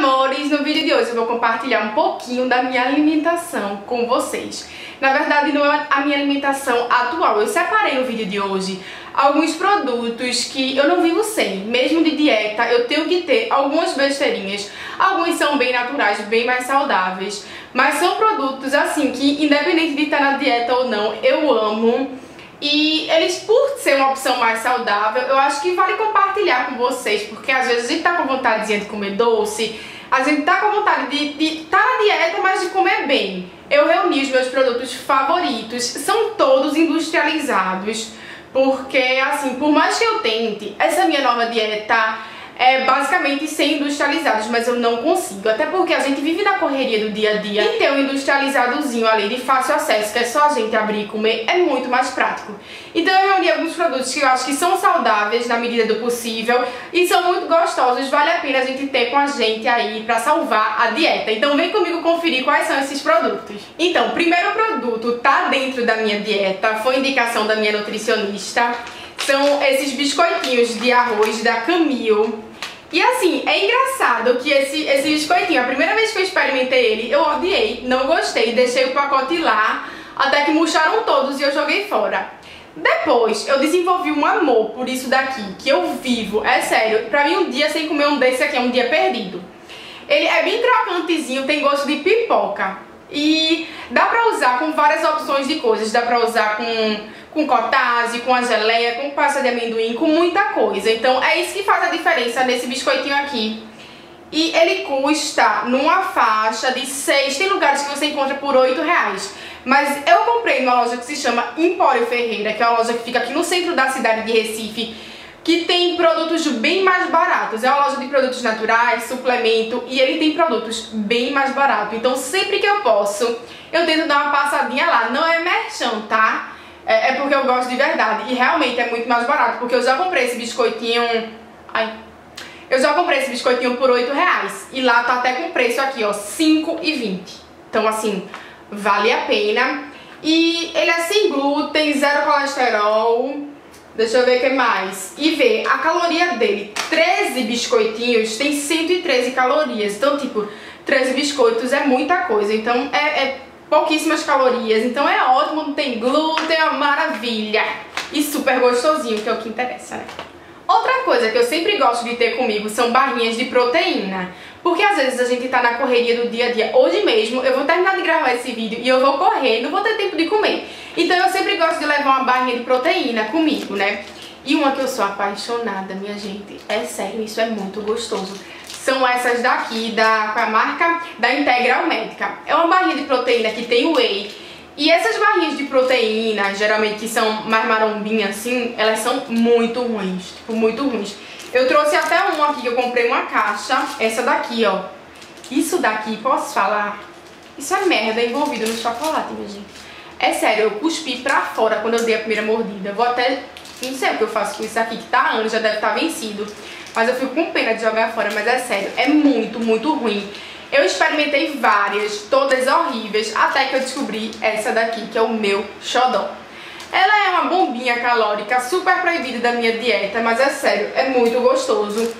amores, no vídeo de hoje eu vou compartilhar um pouquinho da minha alimentação com vocês. Na verdade não é a minha alimentação atual, eu separei no vídeo de hoje alguns produtos que eu não vivo sem, mesmo de dieta eu tenho que ter algumas besteirinhas, alguns são bem naturais, bem mais saudáveis, mas são produtos assim que independente de estar na dieta ou não, eu amo e eles, por ser uma opção mais saudável, eu acho que vale compartilhar com vocês, porque às vezes a gente tá com vontade de comer doce, a gente tá com vontade de estar tá na dieta, mas de comer bem. Eu reuni os meus produtos favoritos, são todos industrializados, porque assim, por mais que eu tente, essa minha nova dieta é, basicamente sem industrializados, mas eu não consigo. Até porque a gente vive na correria do dia a dia e ter um industrializadozinho ali de fácil acesso, que é só a gente abrir e comer, é muito mais prático. Então eu reuni alguns produtos que eu acho que são saudáveis na medida do possível e são muito gostosos, vale a pena a gente ter com a gente aí pra salvar a dieta. Então vem comigo conferir quais são esses produtos. Então, o primeiro produto tá dentro da minha dieta, foi indicação da minha nutricionista. São esses biscoitinhos de arroz da Camil. E assim, é engraçado que esse, esse biscoitinho, a primeira vez que eu experimentei ele, eu odiei, não gostei, deixei o pacote lá, até que murcharam todos e eu joguei fora. Depois, eu desenvolvi um amor por isso daqui, que eu vivo, é sério, pra mim um dia sem comer um desse aqui é um dia perdido. Ele é bem crocantezinho, tem gosto de pipoca. E dá pra usar com várias opções de coisas. Dá pra usar com, com cotase, com a geleia, com pasta de amendoim, com muita coisa. Então é isso que faz a diferença nesse biscoitinho aqui. E ele custa numa faixa de 6, tem lugares que você encontra por 8 reais. Mas eu comprei numa loja que se chama Empório Ferreira, que é uma loja que fica aqui no centro da cidade de Recife que tem produtos bem mais baratos. É uma loja de produtos naturais, suplemento, e ele tem produtos bem mais baratos. Então sempre que eu posso, eu tento dar uma passadinha lá. Não é merchan, tá? É, é porque eu gosto de verdade. E realmente é muito mais barato, porque eu já comprei esse biscoitinho... Ai... Eu já comprei esse biscoitinho por 8 reais. E lá tá até com preço aqui, ó, 5,20. Então, assim, vale a pena. E ele é sem glúten, zero colesterol Deixa eu ver o que mais. E ver, a caloria dele, 13 biscoitinhos, tem 113 calorias. Então, tipo, 13 biscoitos é muita coisa. Então, é, é pouquíssimas calorias. Então, é ótimo, não tem glúten, é uma maravilha. E super gostosinho, que é o que interessa, né? Outra coisa que eu sempre gosto de ter comigo são barrinhas de proteína. Porque às vezes a gente tá na correria do dia a dia. Hoje mesmo eu vou terminar de gravar esse vídeo e eu vou correr, não vou ter tempo de comer. Então eu sempre gosto de levar uma barrinha de proteína comigo, né? E uma que eu sou apaixonada, minha gente, é sério, isso é muito gostoso. São essas daqui, da, com a marca da Integral Médica. É uma barrinha de proteína que tem whey. E essas barrinhas de proteína, geralmente que são mais marombinhas assim, elas são muito ruins, tipo, muito ruins. Eu trouxe até uma aqui que eu comprei uma caixa, essa daqui, ó. Isso daqui, posso falar? Isso é merda envolvido no chocolate, minha gente. É sério, eu cuspi pra fora quando eu dei a primeira mordida. Vou até... Não sei o que eu faço com isso aqui, que tá anos, já deve estar tá vencido. Mas eu fico com pena de jogar fora, mas é sério, é muito, muito ruim. Eu experimentei várias, todas horríveis, até que eu descobri essa daqui, que é o meu xodó. Ela é uma bombinha calórica super proibida da minha dieta, mas é sério, é muito gostoso.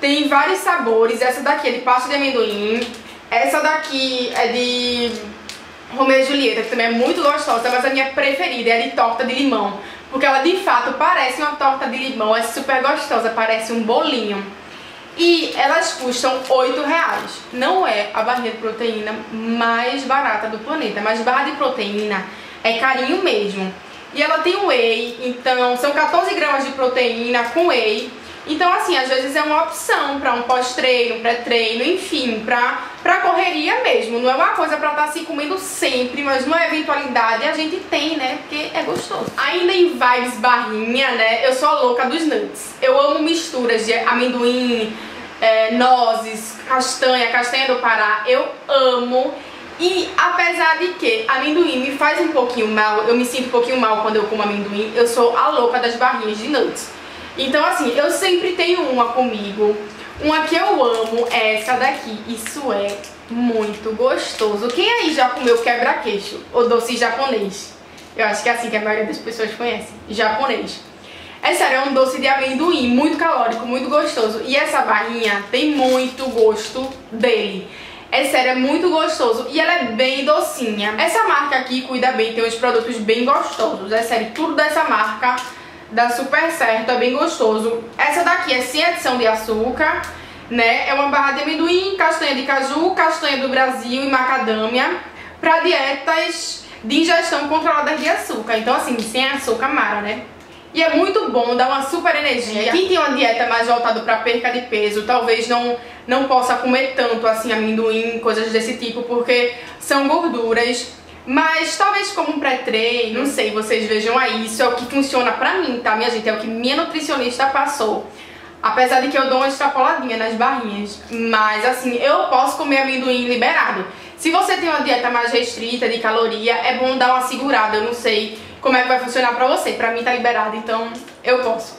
Tem vários sabores, essa daqui é de pasta de amendoim, essa daqui é de Romeu e Julieta, que também é muito gostosa, mas a minha preferida é a de torta de limão. Porque ela de fato parece uma torta de limão, é super gostosa, parece um bolinho. E elas custam 8 reais. Não é a barrinha de proteína mais barata do planeta, mas barra de proteína é carinho mesmo. E ela tem whey, então são 14 gramas de proteína com whey. Então, assim, às vezes é uma opção para um pós-treino, pré-treino, enfim, pra, pra correria mesmo. Não é uma coisa pra estar tá se comendo sempre, mas numa eventualidade a gente tem, né? Porque é gostoso. Ainda em vibes barrinha, né? Eu sou a louca dos nuts. Eu amo misturas de amendoim, é, nozes, castanha, castanha do Pará. Eu amo. E apesar de que amendoim me faz um pouquinho mal, eu me sinto um pouquinho mal quando eu como amendoim, eu sou a louca das barrinhas de nuts. Então assim, eu sempre tenho uma comigo. Uma que eu amo é essa daqui. Isso é muito gostoso. Quem aí já comeu quebra-queixo ou doce japonês? Eu acho que é assim que a maioria das pessoas conhece. Japonês. É sério, é um doce de amendoim muito calórico, muito gostoso. E essa barrinha tem muito gosto dele. É sério, é muito gostoso e ela é bem docinha. Essa marca aqui cuida bem, tem uns produtos bem gostosos. É sério, tudo dessa marca dá super certo, é bem gostoso. Essa daqui é sem adição de açúcar, né? É uma barra de amendoim, castanha de caju, castanha do Brasil e macadâmia para dietas de ingestão controlada de açúcar. Então assim, sem açúcar mara, né? E é muito bom, dá uma super energia. Quem tem uma dieta mais voltada para perca de peso, talvez não, não possa comer tanto assim amendoim, coisas desse tipo, porque são gorduras. Mas talvez como um pré-treino, não sei, vocês vejam aí, isso é o que funciona pra mim, tá, minha gente? É o que minha nutricionista passou. Apesar de que eu dou uma extrapoladinha nas barrinhas. Mas assim, eu posso comer amendoim liberado. Se você tem uma dieta mais restrita de caloria, é bom dar uma segurada. Eu não sei como é que vai funcionar pra você. Pra mim tá liberado, então eu posso.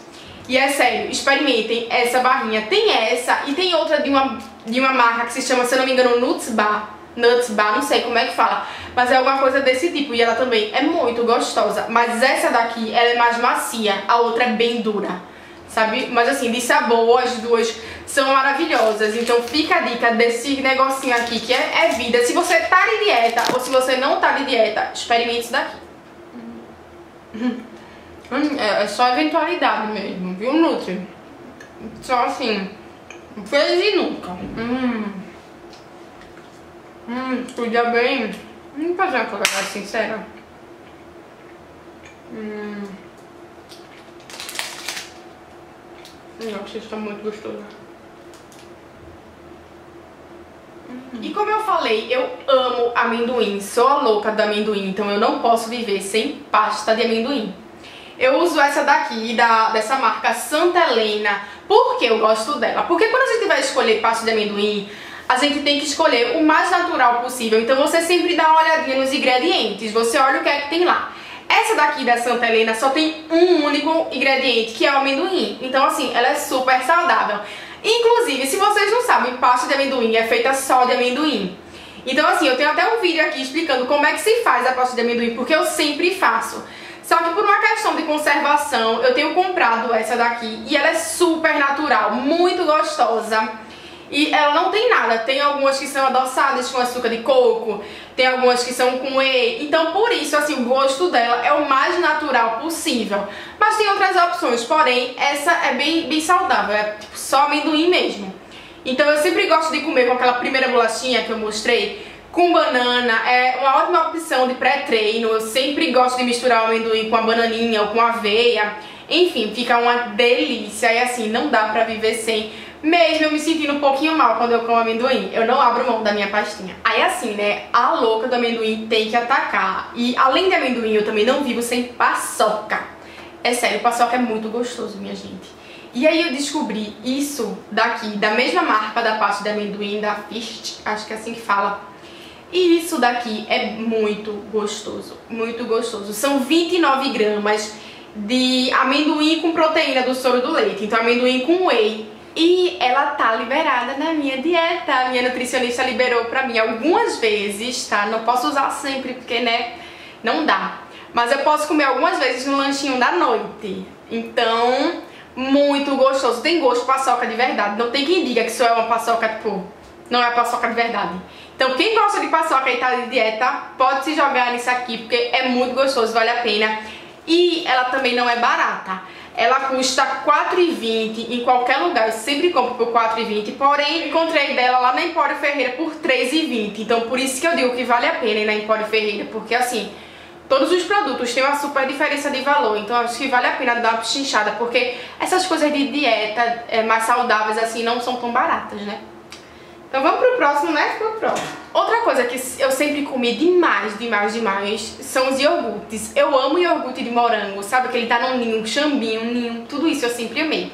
E é sério, experimentem essa barrinha. Tem essa e tem outra de uma, de uma marca que se chama, se eu não me engano, Nuts Bar. Nuts Bar, não sei como é que fala. Mas é alguma coisa desse tipo. E ela também é muito gostosa. Mas essa daqui, ela é mais macia. A outra é bem dura sabe? Mas assim, de sabor, as duas são maravilhosas. Então fica a dica desse negocinho aqui, que é, é vida. Se você tá de dieta ou se você não tá de dieta, experimente isso daqui. Hum, é, é só eventualidade mesmo, viu, Nutri? Só assim, fez e nunca. Hum, hum cuida bem. Vamos fazer uma coisa sincera. Hum. Nossa, isso tá muito gostoso. E como eu falei, eu amo amendoim, sou a louca do amendoim, então eu não posso viver sem pasta de amendoim. Eu uso essa daqui, da, dessa marca Santa Helena, porque eu gosto dela. Porque quando a gente vai escolher pasta de amendoim, a gente tem que escolher o mais natural possível. Então você sempre dá uma olhadinha nos ingredientes, você olha o que é que tem lá. Essa daqui da Santa Helena só tem um único ingrediente, que é o amendoim. Então, assim, ela é super saudável. Inclusive, se vocês não sabem, pasta de amendoim é feita só de amendoim. Então, assim, eu tenho até um vídeo aqui explicando como é que se faz a pasta de amendoim, porque eu sempre faço. Só que por uma questão de conservação, eu tenho comprado essa daqui e ela é super natural, muito gostosa. E ela não tem nada, tem algumas que são adoçadas com açúcar de coco, tem algumas que são com whey. Então, por isso, assim, o gosto dela é o mais natural possível. Mas tem outras opções, porém, essa é bem, bem saudável, é tipo, só amendoim mesmo. Então, eu sempre gosto de comer com aquela primeira bolachinha que eu mostrei, com banana, é uma ótima opção de pré-treino. Eu sempre gosto de misturar o amendoim com a bananinha ou com aveia. Enfim, fica uma delícia e assim, não dá pra viver sem mesmo eu me sentindo um pouquinho mal quando eu como amendoim, eu não abro mão da minha pastinha. Aí assim, né, a louca do amendoim tem que atacar. E além de amendoim, eu também não vivo sem paçoca. É sério, paçoca é muito gostoso, minha gente. E aí eu descobri isso daqui, da mesma marca da pasta de amendoim, da Fist, acho que é assim que fala. E isso daqui é muito gostoso, muito gostoso. São 29 gramas de amendoim com proteína do soro do leite. Então amendoim com whey e ela tá liberada na minha dieta. A minha nutricionista liberou pra mim algumas vezes, tá? Não posso usar sempre porque, né, não dá. Mas eu posso comer algumas vezes no lanchinho da noite. Então, muito gostoso. Tem gosto de paçoca de verdade. Não tem quem diga que isso é uma paçoca, tipo, não é paçoca de verdade. Então, quem gosta de paçoca e tá de dieta, pode se jogar nisso aqui, porque é muito gostoso, vale a pena. E ela também não é barata ela custa R$4,20 em qualquer lugar, eu sempre compro por R$4,20, porém encontrei dela lá na Empório Ferreira por R$3,20, então por isso que eu digo que vale a pena ir na Empório Ferreira, porque assim, todos os produtos têm uma super diferença de valor, então acho que vale a pena dar uma pichinchada, porque essas coisas de dieta é, mais saudáveis assim não são tão baratas, né? Então vamos pro próximo, né? Pro próximo. Outra coisa que eu sempre comi demais, demais, demais são os iogurtes. Eu amo iogurte de morango, sabe? Que ele tá chambinho, ninho, tudo isso eu sempre amei.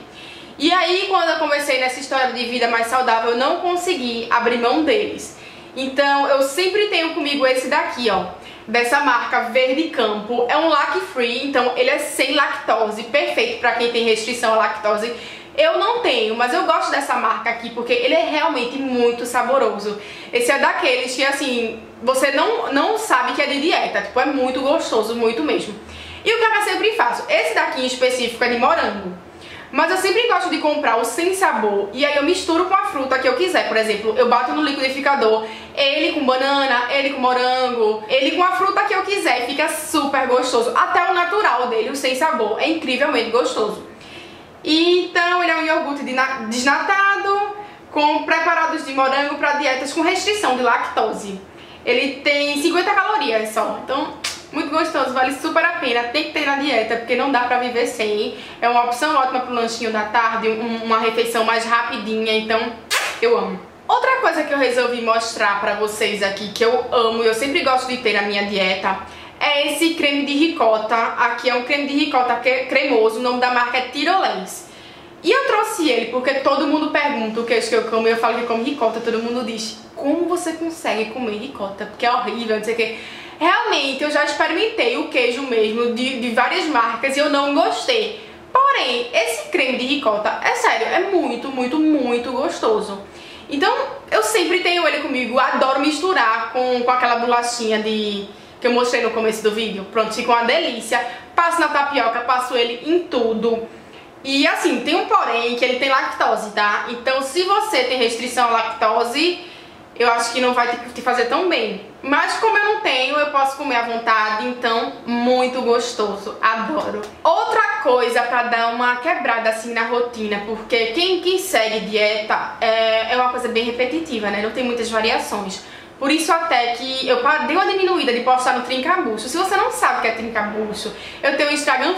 E aí, quando eu comecei nessa história de vida mais saudável, eu não consegui abrir mão deles. Então, eu sempre tenho comigo esse daqui, ó, dessa marca Verde Campo. É um lac free, então ele é sem lactose, perfeito para quem tem restrição à lactose. Eu não tenho, mas eu gosto dessa marca aqui porque ele é realmente muito saboroso. Esse é daqueles que, assim, você não, não sabe que é de dieta. Tipo, é muito gostoso, muito mesmo. E o que eu sempre faço? Esse daqui em específico é de morango. Mas eu sempre gosto de comprar o sem sabor e aí eu misturo com a fruta que eu quiser. Por exemplo, eu bato no liquidificador ele com banana, ele com morango, ele com a fruta que eu quiser fica super gostoso. Até o natural dele, o sem sabor, é incrivelmente gostoso. Então ele é um iogurte desnatado com preparados de morango para dietas com restrição de lactose. Ele tem 50 calorias só, então muito gostoso, vale super a pena, tem que ter na dieta, porque não dá pra viver sem. É uma opção ótima pro lanchinho da tarde, um, uma refeição mais rapidinha, então eu amo. Outra coisa que eu resolvi mostrar pra vocês aqui, que eu amo e eu sempre gosto de ter na minha dieta, é esse creme de ricota. Aqui é um creme de ricota cremoso, o nome da marca é Tirolens. E eu trouxe ele porque todo mundo pergunta o que é que eu como e eu falo que como ricota, todo mundo diz, como você consegue comer ricota? Porque é horrível, não sei o que. Realmente, eu já experimentei o queijo mesmo de, de várias marcas e eu não gostei. Porém, esse creme de ricota, é sério, é muito, muito, muito gostoso. Então, eu sempre tenho ele comigo, adoro misturar com, com aquela bolachinha de que eu mostrei no começo do vídeo. Pronto, fica uma delícia. Passo na tapioca, passo ele em tudo. E assim, tem um porém que ele tem lactose, tá? Então, se você tem restrição à lactose, eu acho que não vai te fazer tão bem. Mas como eu não tenho, eu posso comer à vontade, então muito gostoso, adoro. Outra coisa pra dar uma quebrada assim na rotina, porque quem, quem segue dieta é, é uma coisa bem repetitiva, né? Não tem muitas variações. Por isso até que eu dei uma diminuída de postar no Trincabuço. Se você não sabe o que é Trincabuço, eu tenho um Instagram...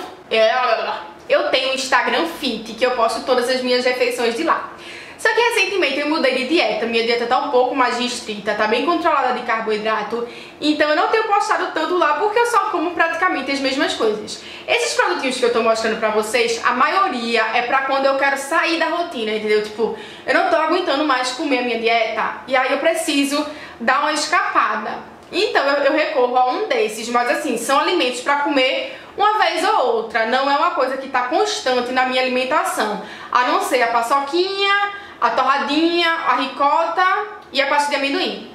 Eu tenho um Instagram Fit, que eu posto todas as minhas refeições de lá. Só que recentemente eu mudei de dieta, minha dieta tá um pouco mais restrita, tá bem controlada de carboidrato, então eu não tenho postado tanto lá porque eu só como praticamente as mesmas coisas. Esses produtinhos que eu tô mostrando pra vocês, a maioria é pra quando eu quero sair da rotina, entendeu? Tipo, eu não tô aguentando mais comer a minha dieta e aí eu preciso dar uma escapada. Então eu, eu recorro a um desses, mas assim, são alimentos pra comer uma vez ou outra, não é uma coisa que tá constante na minha alimentação, a não ser a paçoquinha, a torradinha, a ricota e a pasta de amendoim.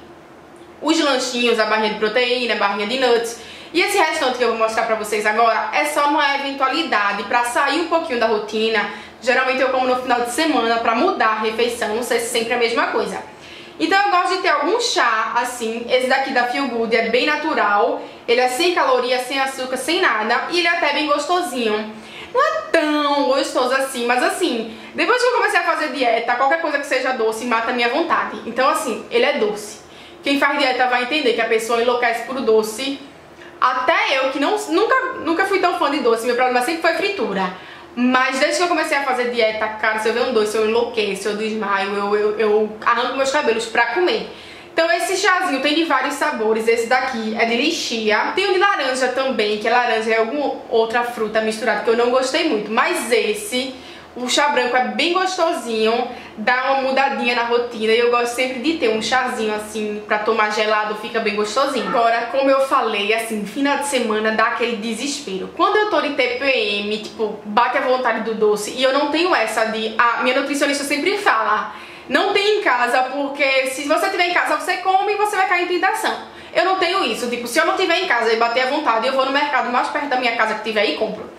Os lanchinhos, a barrinha de proteína, a barrinha de nuts. E esse restante que eu vou mostrar pra vocês agora é só uma eventualidade pra sair um pouquinho da rotina. Geralmente eu como no final de semana pra mudar a refeição, não sei se sempre é a mesma coisa. Então eu gosto de ter algum chá assim, esse daqui da Feel Good é bem natural, ele é sem calorias, sem açúcar, sem nada e ele é até bem gostosinho. Não é tão gostoso assim, mas assim, depois que eu comecei a fazer dieta, qualquer coisa que seja doce mata a minha vontade. Então assim, ele é doce. Quem faz dieta vai entender que a pessoa enlouquece por doce. Até eu, que não, nunca, nunca fui tão fã de doce, meu problema sempre foi fritura. Mas desde que eu comecei a fazer dieta, cara, se eu ver um doce, eu enlouqueço, eu desmaio, eu, eu, eu arranco meus cabelos pra comer. Então esse chazinho tem de vários sabores, esse daqui é de lixia, tem o de laranja também, que é laranja é alguma outra fruta misturada que eu não gostei muito, mas esse, o chá branco é bem gostosinho, dá uma mudadinha na rotina e eu gosto sempre de ter um chazinho assim pra tomar gelado, fica bem gostosinho. Agora, como eu falei, assim, final de semana dá aquele desespero. Quando eu tô de TPM, tipo, bate a vontade do doce e eu não tenho essa de... A minha nutricionista sempre fala não tem em casa, porque se você tiver em casa, você come e você vai cair em tentação. Eu não tenho isso, tipo, se eu não tiver em casa e bater à vontade, eu vou no mercado mais perto da minha casa que tiver e compro.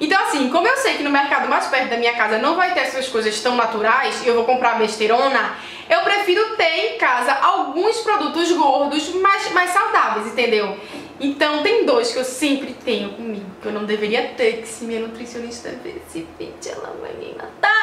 Então assim, como eu sei que no mercado mais perto da minha casa não vai ter essas coisas tão naturais e eu vou comprar besteirona, eu prefiro ter em casa alguns produtos gordos, mas mais saudáveis, entendeu? Então tem dois que eu sempre tenho comigo, que eu não deveria ter, que se minha nutricionista ver esse vídeo, ela vai me matar.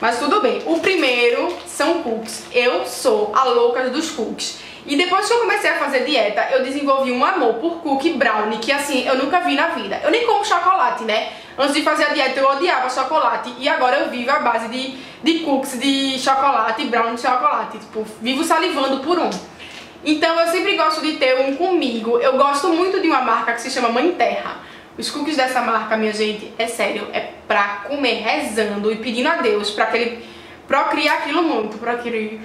Mas tudo bem. O primeiro são cookies. Eu sou a louca dos cookies. E depois que eu comecei a fazer dieta, eu desenvolvi um amor por cookie brownie, que assim, eu nunca vi na vida. Eu nem como chocolate, né? Antes de fazer a dieta eu odiava chocolate e agora eu vivo à base de, de cookies de chocolate, brownie de chocolate. Tipo, vivo salivando por um. Então eu sempre gosto de ter um comigo. Eu gosto muito de uma marca que se chama Mãe Terra. Os cookies dessa marca, minha gente, é sério, é pra comer rezando e pedindo a Deus pra que ele procrie aquilo muito, procrie...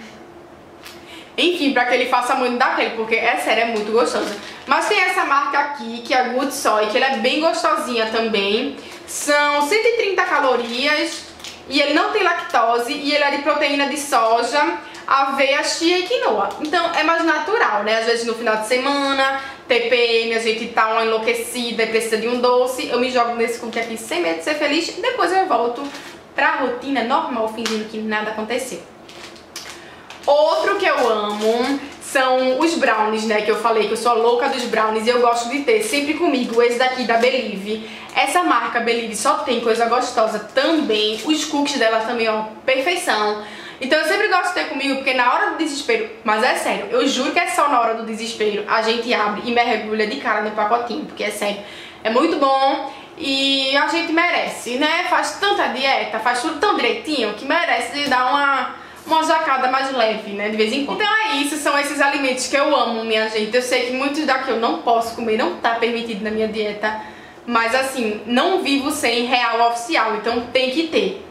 Enfim, pra que ele faça muito daquele, porque é sério, é muito gostoso. Mas tem essa marca aqui, que é a Good Soy, que ela é bem gostosinha também. São 130 calorias e ele não tem lactose e ele é de proteína de soja, aveia, chia e quinoa. Então é mais natural, né? Às vezes no final de semana, TPM, a gente tá uma enlouquecida e precisa de um doce, eu me jogo nesse cookie aqui sem medo de ser feliz depois eu volto pra rotina normal, fingindo que nada aconteceu. Outro que eu amo são os brownies, né? Que eu falei que eu sou louca dos brownies e eu gosto de ter sempre comigo esse daqui da Believe. Essa marca Believe só tem coisa gostosa também. Os cookies dela também, ó, perfeição. Então eu sempre gosto de ter comigo, porque na hora do desespero, mas é sério, eu juro que é só na hora do desespero, a gente abre e mergulha de cara no pacotinho, porque é sério, é muito bom e a gente merece, né? Faz tanta dieta, faz tudo tão direitinho que merece dar uma, uma jacada mais leve, né? De vez em quando. Então é isso, são esses alimentos que eu amo, minha gente. Eu sei que muitos daqui eu não posso comer, não tá permitido na minha dieta, mas assim, não vivo sem real oficial, então tem que ter.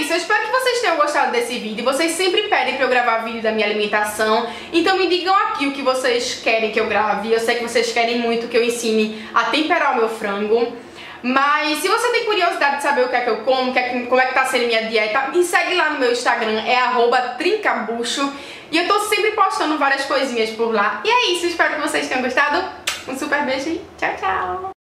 Isso, eu espero que vocês tenham gostado desse vídeo. Vocês sempre pedem pra eu gravar vídeo da minha alimentação, então me digam aqui o que vocês querem que eu grave. Eu sei que vocês querem muito que eu ensine a temperar o meu frango. Mas se você tem curiosidade de saber o que é que eu como, é como é que tá sendo minha dieta, me segue lá no meu Instagram, é trincabucho. E eu tô sempre postando várias coisinhas por lá. E é isso, espero que vocês tenham gostado. Um super beijo e tchau, tchau!